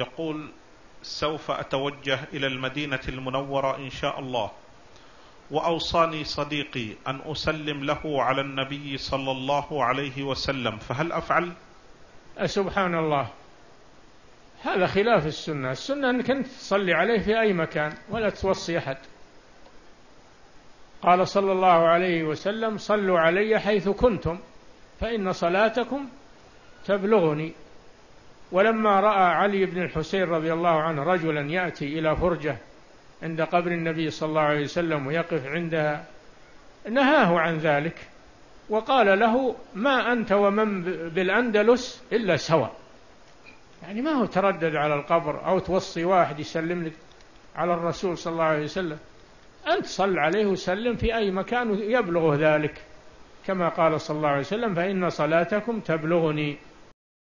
يقول سوف أتوجه إلى المدينة المنورة إن شاء الله وأوصاني صديقي أن أسلم له على النبي صلى الله عليه وسلم. فهل أفعل؟ سبحان الله. هذا خلاف السنة. السنة أنك أنت تصلي عليه في أي مكان ولا توصي أحد. قال صلى الله عليه وسلم صلوا علي حيث كنتم فإن صلاتكم تبلغني. ولما رأى علي بن الحسين رضي الله عنه رجلا يأتي إلى فرجة عند قبر النبي صلى الله عليه وسلم ويقف عندها نهاه عن ذلك وقال له ما أنت ومن بالأندلس إلا سواء يعني ما هو تردد على القبر أو توصي واحد يسلم لك على الرسول صلى الله عليه وسلم. أنت صل عليه وسلم في أي مكان يبلغ ذلك. كما قال صلى الله عليه وسلم فإن صلاتكم تبلغني.